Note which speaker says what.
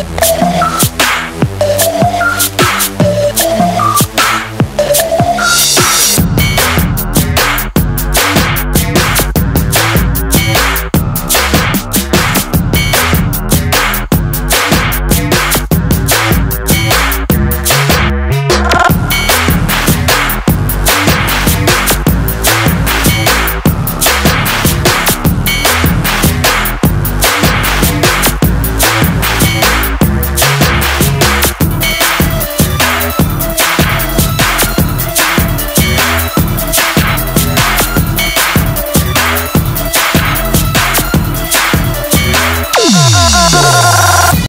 Speaker 1: you